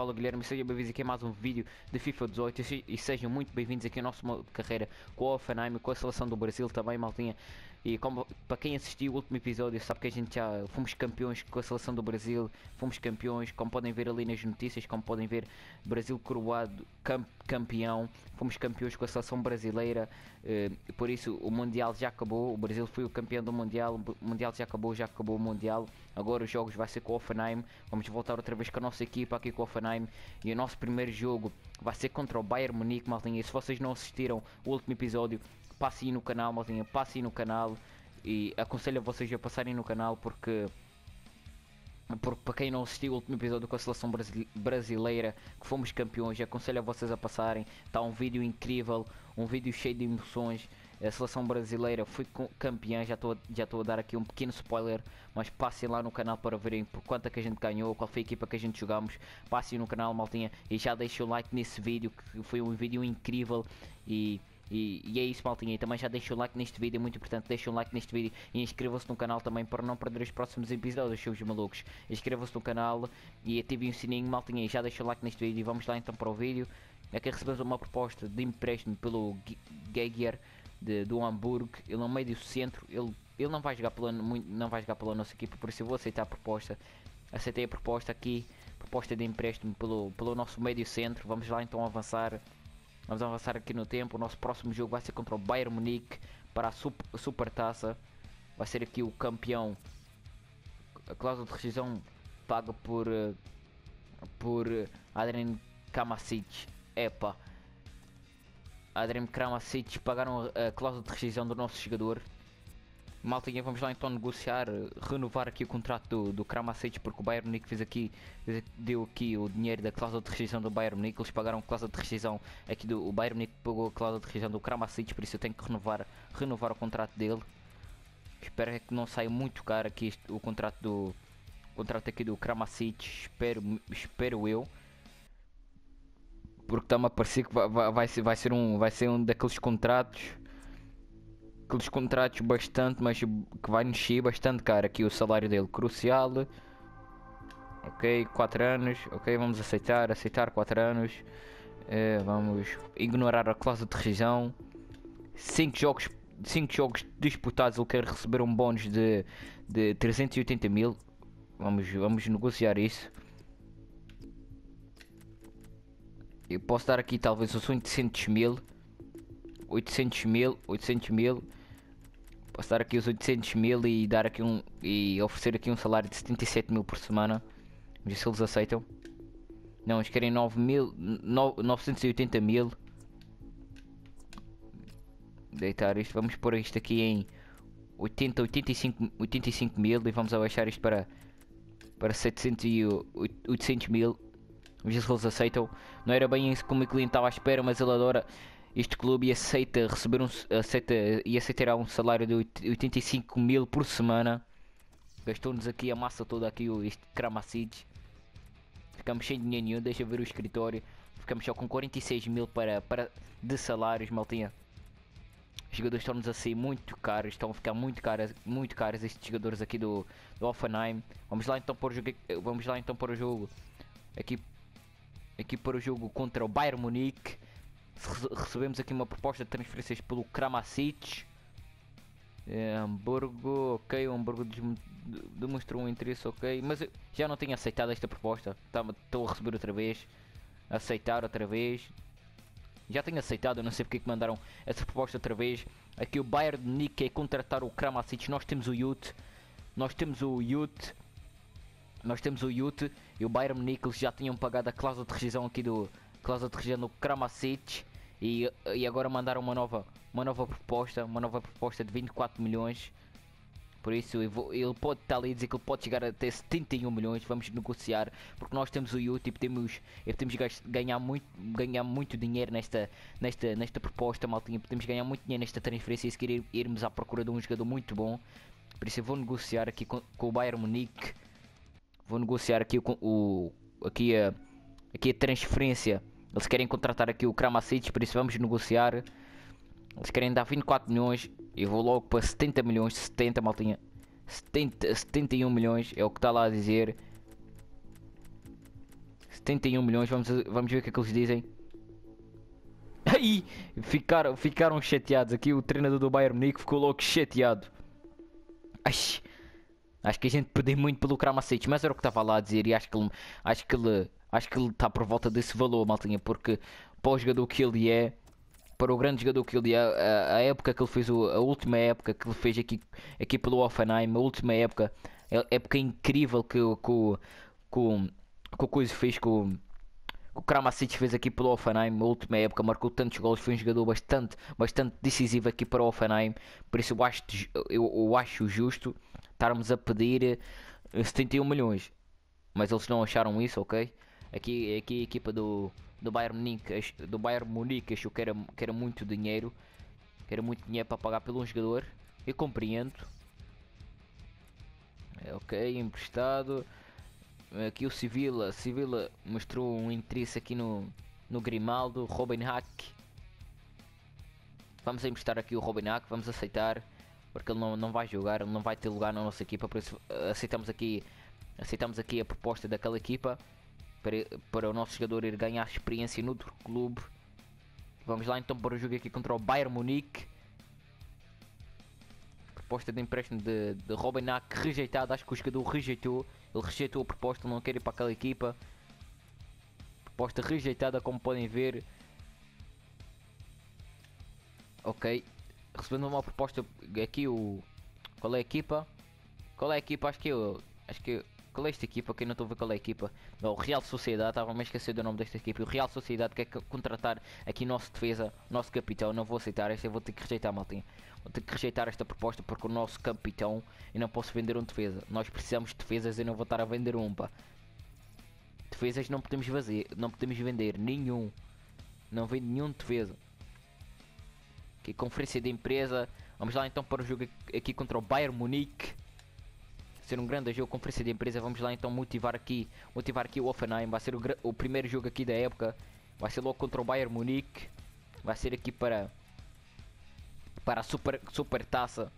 Paulo Guilherme, sejam bem-vindos aqui a mais um vídeo de FIFA 18 e sejam muito bem-vindos aqui ao nosso modo de carreira com o Offenheim, com a seleção do Brasil também, maltinha. E como, para quem assistiu o último episódio, sabe que a gente já fomos campeões com a seleção do Brasil, fomos campeões, como podem ver ali nas notícias, como podem ver, Brasil coroado camp, campeão, fomos campeões com a seleção brasileira, eh, por isso o Mundial já acabou, o Brasil foi o campeão do Mundial, o Mundial já acabou, já acabou o Mundial, agora os jogos vai ser com o Offenheim, vamos voltar outra vez com a nossa equipa aqui com o Offenheim, e o nosso primeiro jogo vai ser contra o Bayern Munique, maltinha, e se vocês não assistiram o último episódio, passem no canal, maltinha, passem no canal e aconselho a vocês a passarem no canal porque porque para quem não assistiu o último episódio com a seleção brasileira que fomos campeões, aconselho a vocês a passarem. Está um vídeo incrível, um vídeo cheio de emoções. A seleção brasileira foi campeã, já estou já a dar aqui um pequeno spoiler, mas passem lá no canal para verem por quanto é que a gente ganhou, qual foi a equipa que a gente jogamos. Passem no canal, maltinha, e já deixem o like nesse vídeo, que foi um vídeo incrível e e, e, é isso, maltinha. E também já deixa o like neste vídeo, é muito importante. Deixa o like neste vídeo e inscreva-se no canal também para não perder os próximos episódios, seus malucos. Inscreva-se no canal e ative o sininho, maltinha. E já deixa o like neste vídeo. E vamos lá então para o vídeo. Aqui recebemos uma proposta de empréstimo pelo Geiger de, do Hamburgo. Ele é no meio centro. Ele, ele não vai jogar pela, não vai jogar pela nossa equipa, por isso eu vou aceitar a proposta. Aceitei a proposta aqui, proposta de empréstimo pelo, pelo nosso médio centro. Vamos lá então avançar. Vamos avançar aqui no tempo. O nosso próximo jogo vai ser contra o Bayern Munique para a super, super taça. Vai ser aqui o campeão. A cláusula de rescisão paga por uh, por uh, Adrian Kamasic. Epa. Adrian Kamasic pagaram a cláusula de rescisão do nosso jogador. Maltinha, vamos lá então negociar, renovar aqui o contrato do, do Kramasic porque o Bayern Munique fez aqui, deu aqui o dinheiro da cláusula de rescisão do Bayern Munique, eles pagaram a cláusula de rescisão aqui do o Bayern Munique pagou a cláusula de rescisão do Kramasic, por isso eu tenho que renovar, renovar o contrato dele. Espero é que não saia muito caro aqui este, o contrato do o contrato aqui do Kramasic, espero, espero eu. Porque está-me a parecer que vai, vai, vai, ser, vai, ser um, vai ser um daqueles contratos aqueles contratos bastante, mas que vai encher bastante cara aqui o salário dele crucial. Ok, 4 anos, ok, vamos aceitar, aceitar 4 anos. Uh, vamos ignorar a cláusula de rescisão. 5 jogos, 5 jogos disputados, ele quer receber um bónus de, de 380 mil. Vamos, vamos negociar isso. Eu posso dar aqui talvez os 800 mil. 800 mil, 800 mil passar aqui os 800 mil e dar aqui um e oferecer aqui um salário de 77 mil por semana. Ver se eles aceitam. Não, eles querem 9 mil, 980 mil. Deitar isto, vamos pôr isto aqui em 80, 85, 85 mil e vamos abaixar isto para para 700 e 800 mil. Ver se eles aceitam. Não era bem isso como o cliente estava à espera, mas ele adora este clube aceita receber um aceita e aceitará um salário de 85 mil por semana. Gastou-nos aqui a massa toda aqui este Kramacid. Ficamos sem dinheiro nenhum, deixa ver o escritório. Ficamos só com 46 mil para, para de salários, maltinha. Os jogadores estão-nos a ser muito caros, estão a ficar muito caros, muito caros estes jogadores aqui do, do Offenheim. Vamos lá então para o jogo, vamos lá então para o jogo. Aqui aqui para o jogo contra o Bayern Munique recebemos aqui uma proposta de transferências pelo Kramasic. É, Hamburgo, ok, o Hamburgo demonstrou um interesse, ok, mas já não tinha aceitado esta proposta, estou a receber outra vez, aceitar outra vez, já tenho aceitado, não sei porque que mandaram essa proposta outra vez. Aqui o Bayern de Nick quer contratar o Kramasic, nós temos o Yut, nós temos o Yut, nós temos o Yut e o Bayern Munique eles já tinham pagado a cláusula de rescisão aqui do cláusula de rescisão do Kramasic e, e agora mandaram uma nova, uma nova proposta, uma nova proposta de 24 milhões. Por isso ele pode estar ali a dizer que ele pode chegar até 71 milhões. Vamos negociar porque nós temos o YouTube, temos, podemos ganhar muito, ganhar muito dinheiro nesta, nesta, nesta proposta, maltinha. Podemos ganhar muito dinheiro nesta transferência e se querer irmos à procura de um jogador muito bom. Por isso eu vou negociar aqui com, com o Bayern Munique. Vou negociar aqui com o aqui a, aqui a transferência eles querem contratar aqui o Kramasic, por isso vamos negociar. Eles querem dar 24 milhões. Eu vou logo para 70 milhões, 70 maltinha. 70, 71 milhões é o que está lá a dizer. 71 milhões, vamos, vamos ver o que é que eles dizem. Aí, ficaram, ficaram chateados aqui, o treinador do Bayern Munique ficou logo chateado. Ai, acho que a gente perdeu muito pelo Kramasic, mas era o que estava lá a dizer e acho que acho que ele, acho que ele está por volta desse valor, maltinha, porque para o jogador que ele é, para o grande jogador que ele é, a, a época que ele fez, a última época que ele fez aqui, aqui pelo Offenheim, a última época, a época incrível que, que, que, que, o Coisa fez com o Kramasic fez aqui pelo Offenheim na última época, marcou tantos gols, foi um jogador bastante, bastante decisivo aqui para o Offenheim, por isso eu acho, eu, eu acho justo estarmos a pedir 71 milhões, mas eles não acharam isso, ok? Aqui, aqui a equipa do, do Bayern Munique, do Bayern Munique achou que era, que era muito dinheiro, que era muito dinheiro para pagar pelo um jogador, eu compreendo, é, ok, emprestado. Aqui o Sevilla, Sevilla mostrou um interesse aqui no, no Grimaldo, Robin Hack. Vamos emprestar aqui o Robin Hack, vamos aceitar, porque ele não, não vai jogar, ele não vai ter lugar na nossa equipa, por isso eh, aceitamos aqui, aceitamos aqui a proposta daquela equipa para, para o nosso jogador ir ganhar experiência no outro clube. Vamos lá então para o jogo aqui contra o Bayern Munique proposta de empréstimo de, de Robin Hack rejeitada. Acho que o jogador rejeitou. Ele rejeitou a proposta, não quer ir para aquela equipa. Proposta rejeitada, como podem ver. Ok. Recebendo uma proposta aqui o. Qual é a equipa? Qual é a equipa? Acho que eu. Acho que qual é esta equipa? Que eu não estou a ver qual é a equipa. O Real Sociedade, estava a esquecer do nome desta equipa. O Real Sociedade quer contratar aqui nosso defesa, nosso capitão. Não vou aceitar esta, eu vou ter que rejeitar, maltinha. Vou ter que rejeitar esta proposta porque o nosso capitão e não posso vender um defesa. Nós precisamos de defesas e não vou estar a vender um, pá. Defesas não podemos fazer, não podemos vender nenhum. Não vende nenhum defesa. Aqui conferência de empresa. Vamos lá então para o jogo aqui contra o Bayern Munique ser um grande jogo, conferência de empresa. Vamos lá então motivar aqui, motivar aqui o Offenheim. Vai ser o, o primeiro jogo aqui da época. Vai ser logo contra o Bayern Munique. Vai ser aqui para para a super super taça,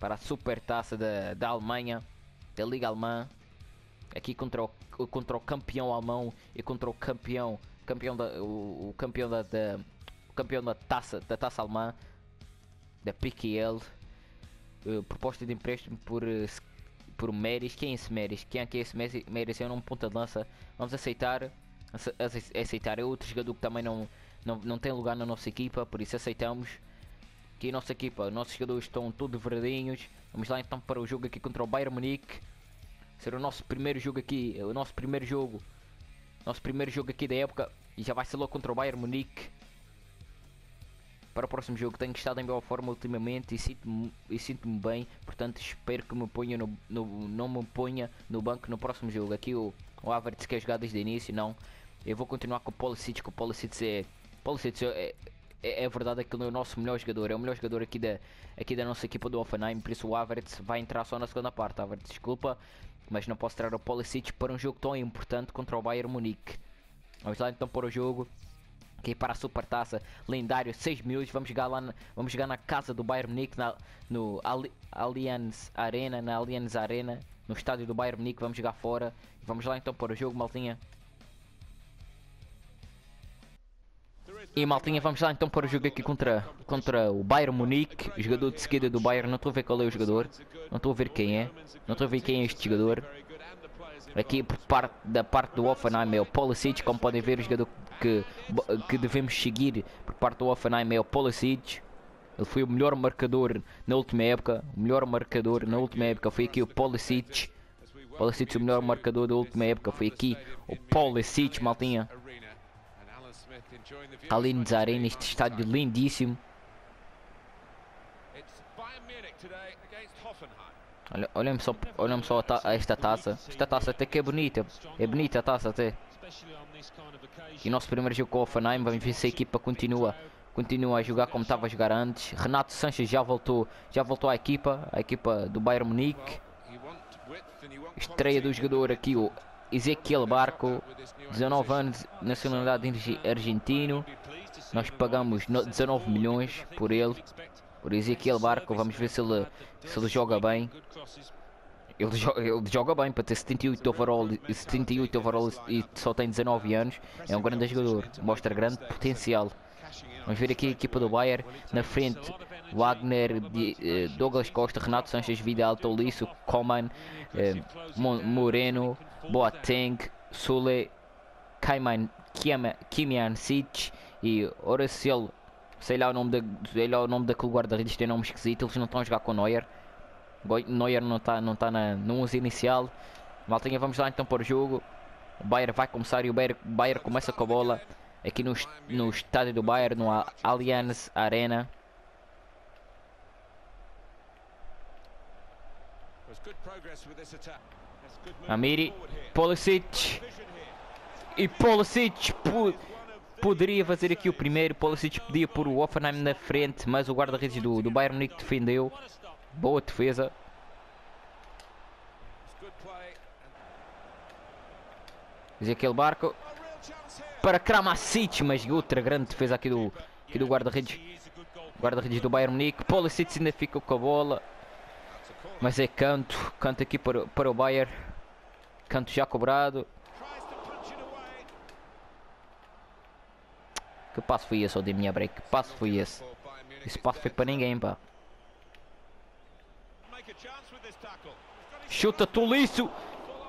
para a super taça da, da Alemanha, da Liga Alemã. Aqui contra o, contra o campeão alemão e contra o campeão campeão da o, o campeão da, da o campeão da taça da taça alemã da PKL. Uh, proposta de empréstimo por uh, por Meris. Quem é esse Meris? Quem é que é esse Meris? É um ponta de lança. Vamos aceitar. Aceitar. É outro jogador que também não, não, não tem lugar na nossa equipa. Por isso aceitamos. Aqui a nossa equipa. Nossos jogadores estão todos verdinhos. Vamos lá então para o jogo aqui contra o Bayern Munique. Será o nosso primeiro jogo aqui. O nosso primeiro jogo. Nosso primeiro jogo aqui da época. E já vai ser logo contra o Bayern Munique para o próximo jogo. Tenho estado em boa forma ultimamente e sinto-me sinto bem, portanto espero que me ponha no, no, não me ponha no banco no próximo jogo. Aqui o, o Havertz quer jogar desde o início, não. Eu vou continuar com o Pulisic, que o Pulisic é, Pulisic é, é, é verdade é que é o nosso melhor jogador, é o melhor jogador aqui da, aqui da nossa equipa do Offenheim, por isso o Havertz vai entrar só na segunda parte. Havertz, desculpa, mas não posso tirar o Pulisic para um jogo tão importante contra o Bayern Munique. Vamos lá então para o jogo que para a super taça lendário 6 mil vamos jogar lá na, vamos jogar na casa do Bayern Munique na, no Ali, Allianz Arena na Allianz Arena no estádio do Bayern Munique vamos jogar fora. Vamos lá então para o jogo maltinha. E maltinha vamos lá então para o jogo aqui contra, contra o Bayern Munique jogador de seguida do Bayern. Não estou a ver qual é o jogador não estou a ver quem é não estou a ver quem é este jogador. Aqui por parte da parte do Offenheim é o Pulisic como podem ver o jogador que, que devemos seguir por parte do Offenheim é o Pulisic. Ele foi o melhor marcador na última época. O melhor marcador na última época foi aqui o Pulisic. Pulisic, o melhor marcador da última época foi aqui o Pulisic, maltinha. Alines Arena, este estádio lindíssimo. Olha, olhem só, olhem só a, a, esta taça. Esta taça até que é bonita. É bonita a taça até. E nosso primeiro jogo com o Offenheim, vamos ver se a equipa continua, continua a jogar como estava a jogar antes. Renato Sanches já voltou, já voltou à equipa, a equipa do Bayern Munique. Estreia do jogador aqui, o Ezequiel Barco, 19 anos, nacionalidade argentino. Nós pagamos 19 milhões por ele, por Ezequiel Barco. Vamos ver se ele, se ele joga bem. Ele, jo ele joga bem para ter 78 overall, 78 overall e só tem 19 anos. É um grande jogador, mostra grande potencial. Vamos ver aqui a equipa do Bayern na frente. Wagner, eh, Douglas Costa, Renato Sanches, Vidal, Tolisso, Coman, eh, Moreno, Boateng, Sule, Kaiman, Kimian Sic e Horaciel. Sei lá o nome, da, sei lá o nome daquele guarda-redes, tem nome esquisito. Eles não estão a jogar com Neuer. Neuer não está não tá na, no 11 inicial. Maltinha, vamos lá então para o jogo. O Bayern vai começar e o Bayern, Bayern começa com a bola aqui no, no estádio do Bayern, no Allianz Arena. Amiri, Pulisic e Pulisic poderia fazer aqui o primeiro. Pulisic podia pôr o Offenheim na frente, mas o guarda-redes do, do Bayern Munique defendeu. Boa defesa. aquele Barco para Kramasic, mas outra grande defesa aqui do, aqui do guarda-redes guarda-redes do Bayern Munique. Pulisic ainda fica com a bola. Mas é canto, canto aqui para, para o Bayern. Canto já cobrado. Que passo foi esse, de minha break? Que passo foi esse? Esse passo foi para ninguém, pá. Chuta Tolisso.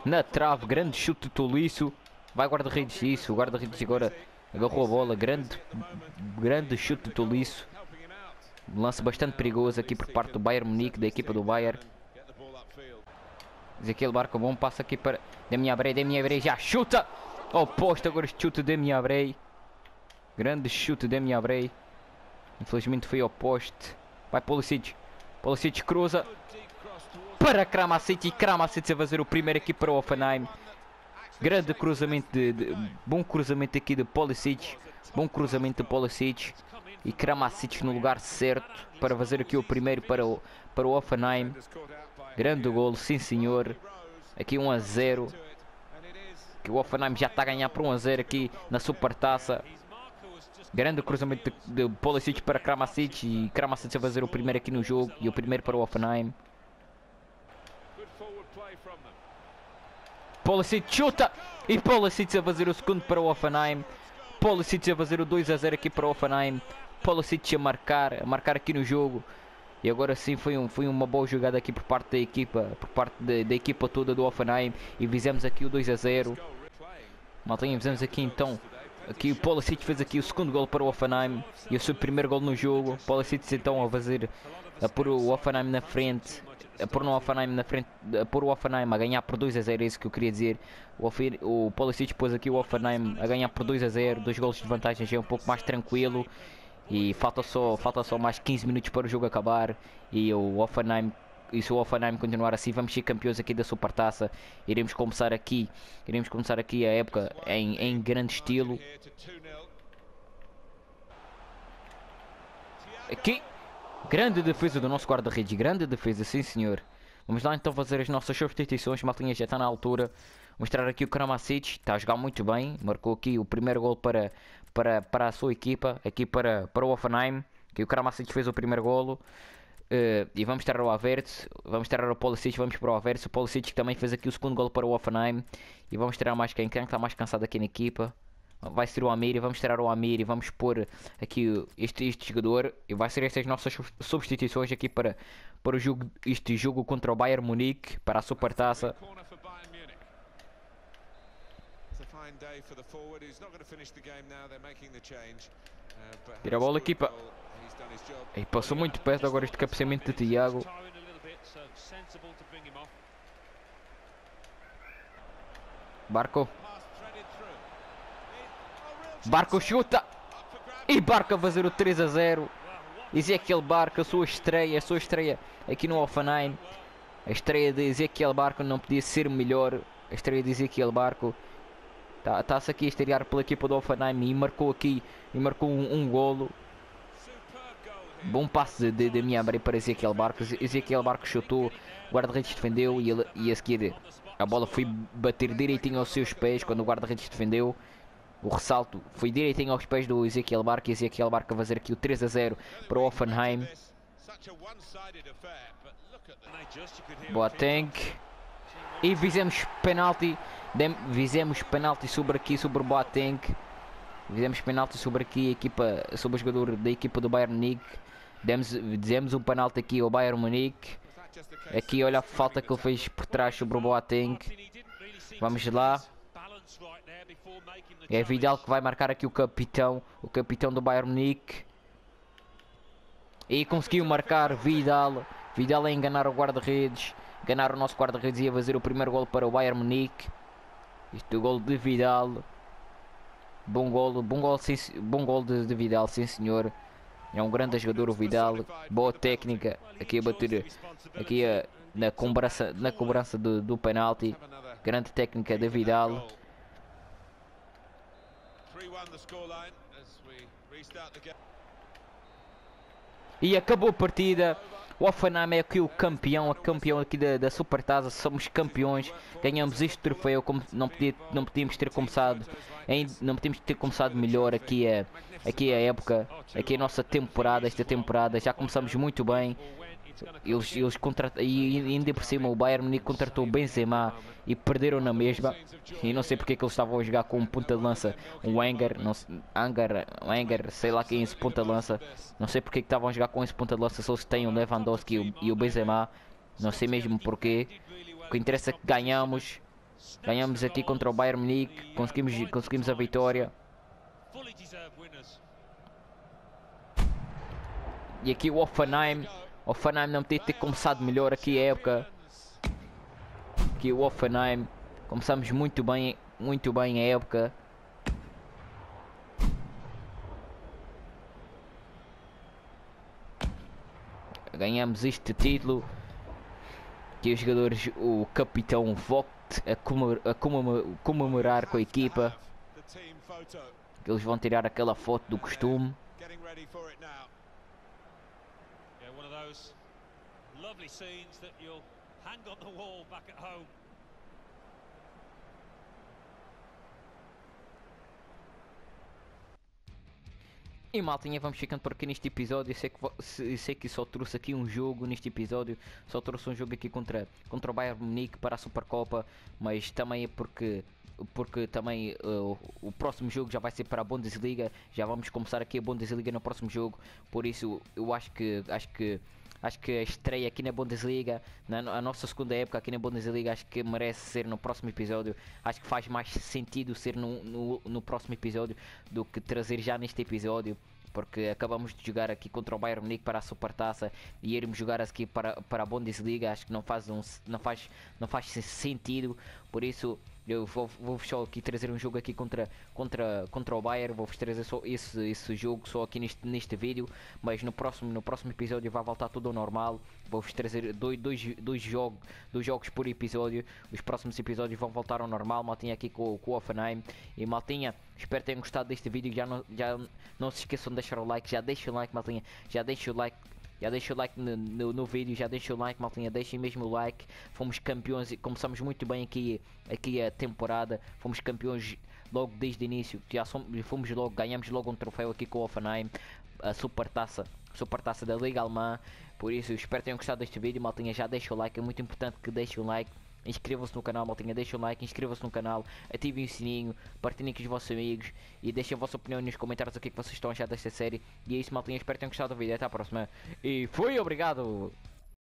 Na trave, grande chute Tolisso. Vai guarda-redes isso. O guarda-redes agora agarrou a bola. Grande, grande chute Tolisso. Lance bastante perigoso aqui por parte do Bayern Munique, da equipa do Bayern. Ezequiel Barco, bom passo aqui para Demi Abrei, Demi Abrei já chuta! Ao posto, agora chute Demi Abrei. Grande chute Demi Abrei. Infelizmente foi ao. Vai Pulisic. Pulisic cruza. Para Kramasic e Kramasic a fazer o primeiro aqui para o Offenheim. Grande cruzamento, de, de, bom cruzamento aqui de Pulisic. Bom cruzamento de Pulisic. E Kramasic no lugar certo para fazer aqui o primeiro para o, para o Offenheim. Grande golo, sim senhor. Aqui 1 a 0. Que o Offenheim já está a ganhar por 1 a 0 aqui na Supertaça. Grande cruzamento de, de para Kramasic e Kramasic a fazer o primeiro aqui no jogo e o primeiro para o Offenheim. Pulisic chuta e Pulisic a fazer o segundo para o Offenheim. Pulisic a fazer o 2 a 0 aqui para o Offenheim. Pulisic a marcar, a marcar aqui no jogo. E agora sim foi, um, foi uma boa jogada aqui por parte da equipa, por parte de, da equipa toda do Offenheim e fizemos aqui o 2 a 0. Maltinha, fizemos aqui então, aqui o Pulisic fez aqui o segundo gol para o Offenheim e o seu primeiro gol no jogo. Pulisic então a fazer, a pôr o Offenheim na frente, a pôr, no Offenheim na frente, a pôr o Offenheim a ganhar por 2 a 0, é isso que eu queria dizer. O, o Pulisic pôs aqui o Offenheim a ganhar por 2 a 0, dois gols de vantagem já é um pouco mais tranquilo. E falta só, falta só mais 15 minutos para o jogo acabar. E o Offenheim e se o Offenheim continuar assim, vamos ser campeões aqui da Supertaça. Iremos começar aqui, iremos começar aqui a época em, em grande estilo. Aqui, grande defesa do nosso guarda-redes, grande defesa, sim senhor. Vamos lá então fazer as nossas substituições, Maltinha já está na altura. Mostrar aqui o Kramasic, está a jogar muito bem, marcou aqui o primeiro gol para, para, para a sua equipa, aqui para, para o Offenheim, que o Kramasic fez o primeiro golo. Uh, e vamos ter o Averts, vamos ter o Pulisic, vamos para o Averts, o Pulisic também fez aqui o segundo golo para o Offenheim. E vamos tirar mais quem? Quem está mais cansado aqui na equipa? Vai ser o Amir e vamos tirar o Amir e vamos pôr aqui este, este jogador e vai ser estas nossas substituições aqui para, para o jogo, este jogo contra o Bayern Munique para a Supertaça. Tira a bola, equipa. E passou muito perto agora este cabeceamento de Tiago. Barco. Barco chuta. E Barco a fazer o 3 a 0. Ezequiel Barco, a sua estreia, a sua estreia aqui no Offenheim. A estreia de Ezequiel Barco não podia ser melhor. A estreia de Ezequiel Barco. Está-se aqui a estrear pela equipa do Offenheim e marcou aqui e marcou um, um golo. Bom passe de, de, minha abre para Ezequiel Barcos. Ezequiel Barcos chutou, guarda-redes defendeu e, ele, e a seguir a bola foi bater direitinho aos seus pés quando o guarda-redes defendeu. O ressalto foi direitinho aos pés do Ezequiel Barco e Ezequiel Barco a fazer aqui o 3 a 0 para o Offenheim. Boateng E fizemos penalti. Fizemos penalti sobre aqui, sobre o Boateng. Fizemos penalti sobre aqui, equipa, sobre o jogador da equipa do Bayern Munique. Demos, dizemos um penalti aqui ao Bayern Munique. Aqui olha a falta que ele fez por trás sobre o Boateng. Vamos lá. É Vidal que vai marcar aqui o capitão, o capitão do Bayern Munique. E conseguiu marcar Vidal. Vidal a enganar o guarda-redes. Enganar o nosso guarda-redes e a fazer o primeiro gol para o Bayern Munique. Este é o gol de Vidal. Bom gol, bom gol, sim, bom gol de, de Vidal, sim senhor. É um grande jogador o Vidal. Boa técnica aqui a bater aqui a, na cobrança, na cobrança do, do penalti. Grande técnica de Vidal. E acabou a partida. O Offenheim é aqui o campeão, o campeão aqui da, da Supertaça. Somos campeões, ganhamos este troféu. Como não, podia, não podíamos ter começado, não podíamos ter começado melhor aqui a, aqui a época, aqui a nossa temporada, esta temporada. Já começamos muito bem. Eles, eles contrat... E ainda por cima o Bayern Munique contratou o Benzema e perderam na mesma. E não sei porque é que eles estavam a jogar com um ponta de lança, um Wenger, não sei, Anger, sei lá quem é esse ponta de lança. Não sei porque é que estavam a jogar com esse ponta de lança se eles têm o Lewandowski e o, e o Benzema. Não sei mesmo porquê. O que interessa é que ganhamos. Ganhamos aqui contra o Bayern Munique, conseguimos, conseguimos a vitória. E aqui o Offenheim o Offenheim não podia ter começado melhor aqui a época. Aqui o Offenheim. Começamos muito bem, muito bem a época. Ganhamos este título. Aqui os jogadores, o capitão Vogt a, a comemorar com a equipa. Eles vão tirar aquela foto do costume. Those lovely scenes that you'll hang on the wall back at home. E maltinha, vamos ficando por aqui neste episódio. Eu sei que, sei que só trouxe aqui um jogo neste episódio. Só trouxe um jogo aqui contra, contra o Bayern Munique para a Supercopa. Mas também é porque porque também uh, o próximo jogo já vai ser para a Bundesliga. Já vamos começar aqui a Bundesliga no próximo jogo. Por isso, eu acho que acho que acho que a estreia aqui na Bundesliga, na a nossa segunda época aqui na Bundesliga, acho que merece ser no próximo episódio. Acho que faz mais sentido ser no, no, no próximo episódio do que trazer já neste episódio porque acabamos de jogar aqui contra o Bayern Munique para a Supertaça e irmos jogar aqui para, para a Bundesliga, acho que não faz, um, não faz, não faz sentido, por isso eu vou, vou só aqui trazer um jogo aqui contra, contra, contra o Bayern, vou-vos trazer só esse, esse jogo só aqui neste, neste vídeo, mas no próximo, no próximo episódio vai voltar tudo ao normal, vou-vos trazer dois, dois, dois, jogo, dois jogos por episódio, os próximos episódios vão voltar ao normal, maltinha aqui com, com o Offenheim, e maltinha, espero tenham gostado deste vídeo, já não, já não se esqueçam de deixar o like, já deixa o like maltinha, já deixa o like já deixa o like no, no, no, vídeo, já deixa o like, maltinha, deixem mesmo o like. Fomos campeões e começamos muito bem aqui, aqui a temporada. Fomos campeões logo desde o início. Já somos, fomos logo, ganhamos logo um troféu aqui com o Offenheim, a super taça, super taça da Liga Alemã. Por isso, espero que tenham gostado deste vídeo, maltinha. Já deixa o like, é muito importante que deixem o like. Inscrevam-se no canal, maltinha, deixem o like, inscrevam-se no canal, ativem o sininho, partilhem com os vossos amigos e deixem a vossa opinião nos comentários o que, é que vocês estão a achar desta série. E é isso, maltinha, espero que tenham gostado do vídeo, até a próxima e fui, obrigado!